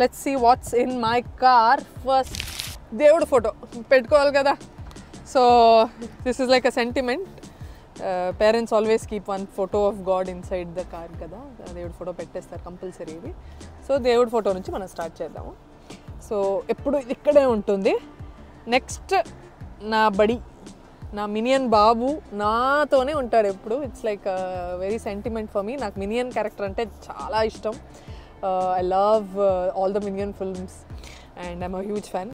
Let's see what's in my car first దేవుడు photo. పెట్టుకోవాలి కదా. So this is like a sentiment parents always keep one photo of god inside the car కదా. దేవుడు photo పెట్టేస్తారు compulsory ఇది so దేవుడు photo నుంచి మనం స్టార్ట్ చేద్దాము. సో ఎప్పుడు ఇక్కడే ఉంటుంది. నెక్స్ట్ నా బడి నా మినియన్ బాబు నాతోనే ఉంటాడు ఎప్పుడు. It's like very sentiment for me నాకు మినియన్ క్యారెక్టర్ అంటే చాలా ఇష్టం. Uh, I love uh, all the Minion films and I'm a huge fan.